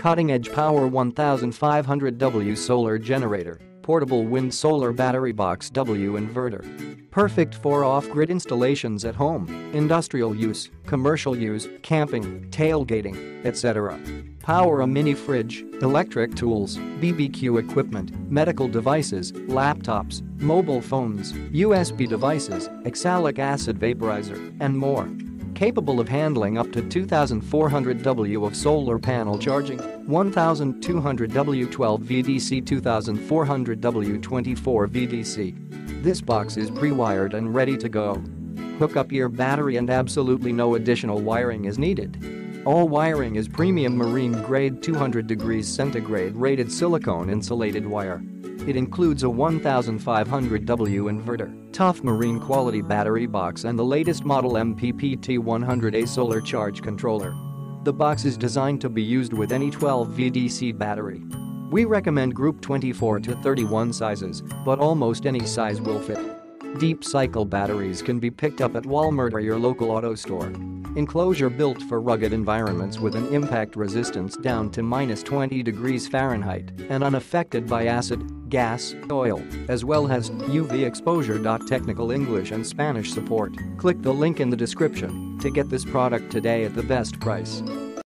Cutting-edge power 1500W solar generator, portable wind solar battery box W inverter. Perfect for off-grid installations at home, industrial use, commercial use, camping, tailgating, etc. Power a mini fridge, electric tools, BBQ equipment, medical devices, laptops, mobile phones, USB devices, oxalic acid vaporizer, and more. Capable of handling up to 2400 W of solar panel charging, 1200 W12 VDC 2400 W24 VDC. This box is pre-wired and ready to go. Hook up your battery and absolutely no additional wiring is needed. All wiring is premium marine grade 200 degrees centigrade rated silicone insulated wire. It includes a 1500W inverter, tough marine quality battery box and the latest model MPPT100A solar charge controller. The box is designed to be used with any 12 VDC battery. We recommend group 24 to 31 sizes, but almost any size will fit. Deep cycle batteries can be picked up at Walmart or your local auto store. Enclosure built for rugged environments with an impact resistance down to minus 20 degrees Fahrenheit and unaffected by acid, gas, oil, as well as UV exposure. Technical English and Spanish support. Click the link in the description to get this product today at the best price.